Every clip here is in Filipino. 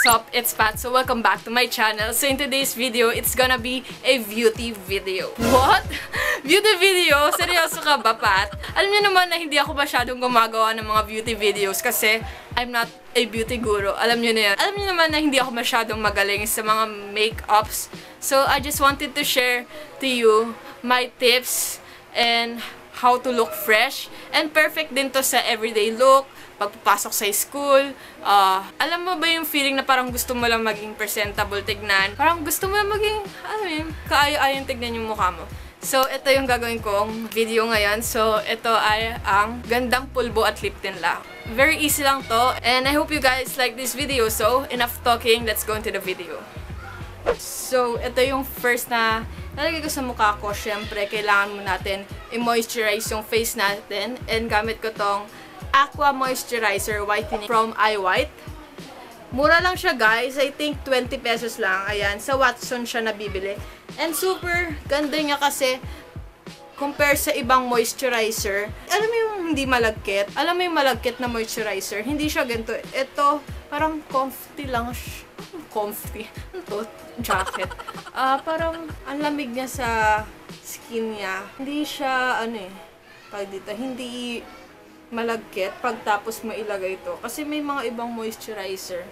What's up? It's Pat. So welcome back to my channel. So in today's video, it's gonna be a beauty video. What? beauty video? Seryoso ka ba, Pat? Alam niyo naman na hindi ako masyadong gumagawa ng mga beauty videos kasi I'm not a beauty guru. Alam niyo na yan. Alam niyo naman na hindi ako masyadong magaling sa mga makeups. So I just wanted to share to you my tips and how to look fresh. And perfect din to sa everyday look, pagpapasok sa school. ah alam mo ba yung feeling na parang gusto mo lang maging presentable tignan? Parang gusto mo lang maging, ano yun, kaayo-ayong tignan yung mukha mo. So, ito yung gagawin kong video ngayon. So, ito ay ang gandang pulbo at lip tint lang. Very easy lang to. And I hope you guys like this video. So, enough talking. Let's go into the video. So, ito yung first na nalagay ko sa mukha ko. Siyempre, kailangan mo natin i-moisturize yung face natin. And gamit ko tong Aqua Moisturizer Whitening from iWhite. Mura lang siya guys. I think 20 pesos lang. Ayan. Sa Watson siya nabibili. And super ganda niya kasi compare sa ibang moisturizer. Alam mo yung hindi malagkit? Alam mo yung malagkit na moisturizer? Hindi siya ganito. Ito, parang comfy lang siya. Comfy. Ano to? Jacket. Ah, parang ang lamig niya sa skin niya. Hindi siya, ano eh, pag dito, hindi malagkit pagtapos mo ilagay ito. Kasi may mga ibang moisturizer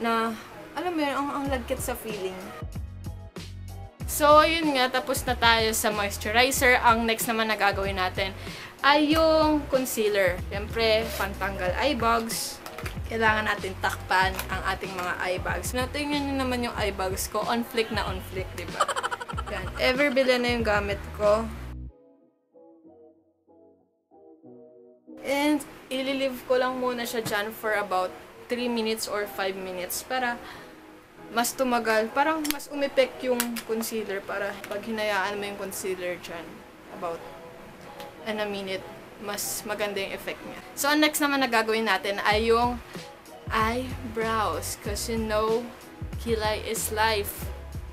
na, alam mo yun, ang, ang lagkit sa feeling. So, yun nga, tapos na tayo sa moisturizer. Ang next naman na gagawin natin ay yung concealer. Siyempre, pantanggal eye bags. Kailangan natin takpan ang ating mga eye bags. Natingnan nyo naman yung eye bags ko. On flick na on flick, di ba? Yan. Everbila na yung gamit ko. And, ililive ko lang muna siya dyan for about 3 minutes or 5 minutes para mas tumagal, parang mas umepek yung concealer para pag hinayaan mo yung concealer dyan, about in a minute, mas maganda yung effect niya. So, ang next naman na gagawin natin ay yung eyebrows. Because you know, kilay is life.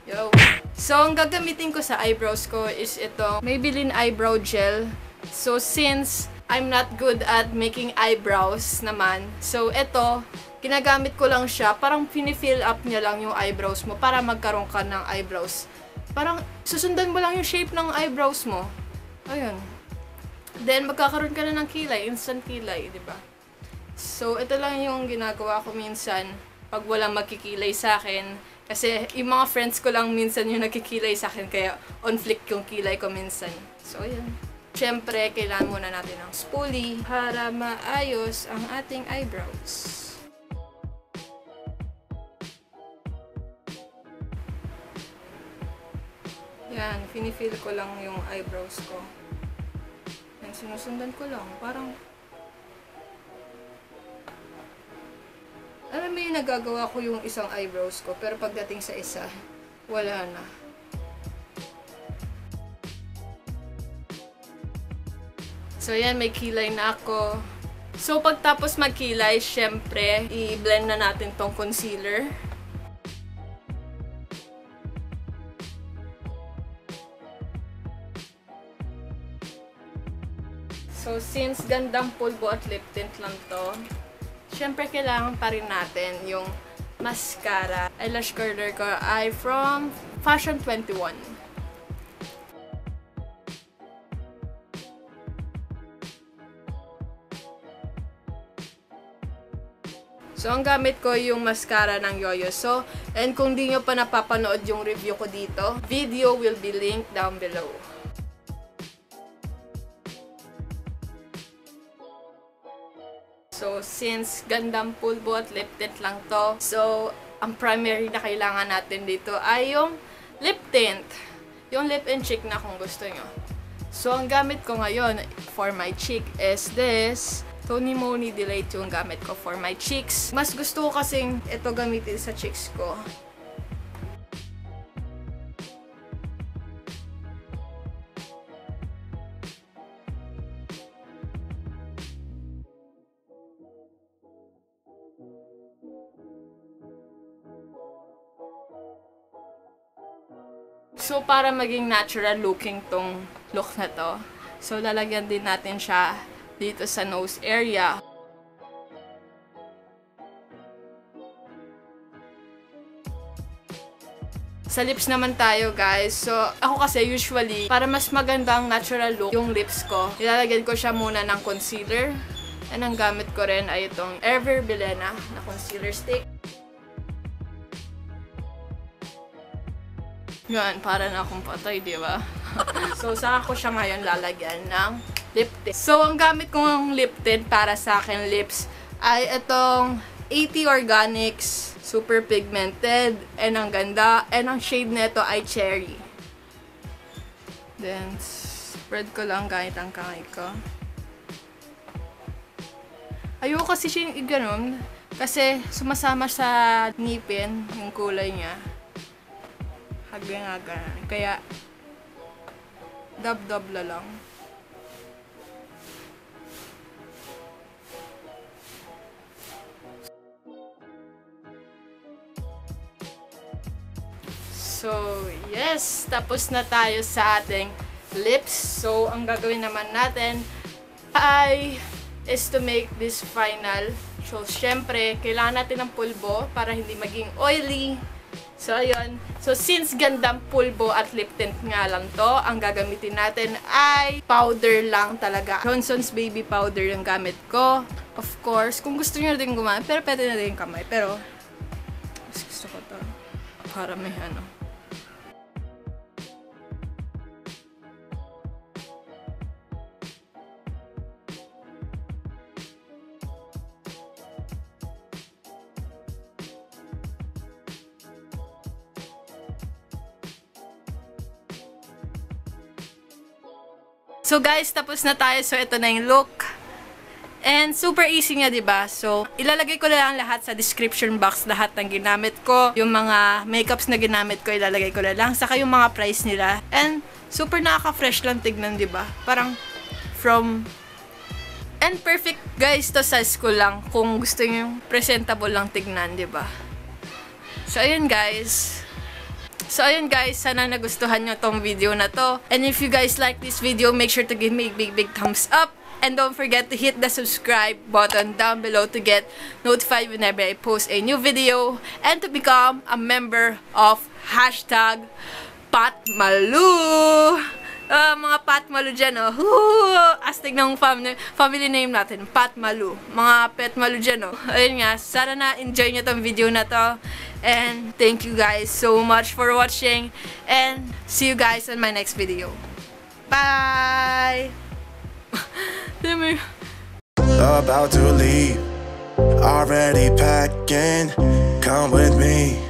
Yo! So, ang gagamitin ko sa eyebrows ko is ito, Maybelline Eyebrow Gel. So, since I'm not good at making eyebrows naman, so ito, ginagamit ko lang siya, parang fini-fill up niya lang yung eyebrows mo para magkaroon ka ng eyebrows. Parang susundan mo lang yung shape ng eyebrows mo. Ayun. Then, magkakaroon ka na ng kilay, instant kilay, di ba? So, ito lang yung ginagawa ko minsan pag walang magkikilay sa akin. Kasi yung mga friends ko lang minsan yung nagkikilay sa akin, kaya on flick yung kilay ko minsan. So, yun. Siyempre, kailangan muna natin ng spoolie para maayos ang ating eyebrows. Yan, finifill ko lang yung eyebrows ko. Sinusundan ko lang. Parang, alam mo yung nagagawa ko yung isang eyebrows ko, pero pagdating sa isa, wala na. So, yan, may kilay na ako. So, pagtapos magkilay, syempre, i-blend na natin tong concealer. So, since gandang pulbo at lip tint lang to, syempre kailangan pa rin natin yung mascara. Eyelash curler ko ay from Fashion 21. So, ang gamit ko yung mascara ng Yoyo. So, and kung di nyo pa napapanood yung review ko dito, video will be linked down below. So, since gandang pulbo at lip tint lang to, so, ang primary na kailangan natin dito ay yung lip tint. Yung lip and cheek na kung gusto nyo. So, ang gamit ko ngayon for my cheek is this. Tony Moly Delight yung gamit ko for my cheeks. Mas gusto ko kasing ito gamitin sa cheeks ko. So, para maging natural looking tong look na to, so lalagyan din natin siya dito sa nose area. Sa lips naman tayo, guys. So, ako kasi usually, para mas magandang natural look yung lips ko, ilalagyan ko siya muna ng concealer. And ang gamit ko rin ay itong Ever Bilena na concealer stick. Yan, para na akong patay, di ba? so, saka ko siya ngayon lalagyan ng lip tint. So, ang gamit kong lip tint para sa akin lips ay itong 80 Organics Super pigmented. And ang ganda. And ang shade nito ay cherry. Then, spread ko lang kahit ang kamay ko. Ayoko kasi siya yung ganun. Kasi sumasama sa ngipin yung kulay niya. Haga-haga. Kaya, dab-dab la lang. So, yes, tapos na tayo sa ating lips. So, ang gagawin naman natin ay is to make this final. So, syempre, kailangan natin ng pulbo para hindi maging oily. So, ayun. So, since gandang pulbo at lip tint nga lang to, ang gagamitin natin ay powder lang talaga. Johnson's Baby Powder yung gamit ko. Of course, kung gusto nyo din gumamit, pero pwede na din kamay. Pero, mas gusto ko to. Para may ano. So guys, tapos na tayo. So ito na yung look. And super easy nga, 'di ba? So, ilalagay ko lang lahat sa description box lahat ng ginamit ko. Yung mga makeups na ginamit ko, ilalagay ko lang. Saka yung mga price nila. And super nakaka-fresh lang tignan, 'di ba? Parang from And perfect guys to sa school lang kung gusto niyo presentable lang tignan, 'di ba? So ayun guys. So, ayun guys, sana nagustuhan nyo tong video na to. And if you guys like this video, make sure to give me a big, big thumbs up. And don't forget to hit the subscribe button down below to get notified whenever I post a new video. And to become a member of hashtag PatMalu. Uh, mga Patmalu dyan, oh. Woo! Astig ng family, family name natin, Patmalu. Mga Petmalu dyan, oh. Ayun nga, sana na-enjoy nyo tong video na to. And thank you guys so much for watching. And see you guys in my next video. Bye! About to leave, already packing, come with me.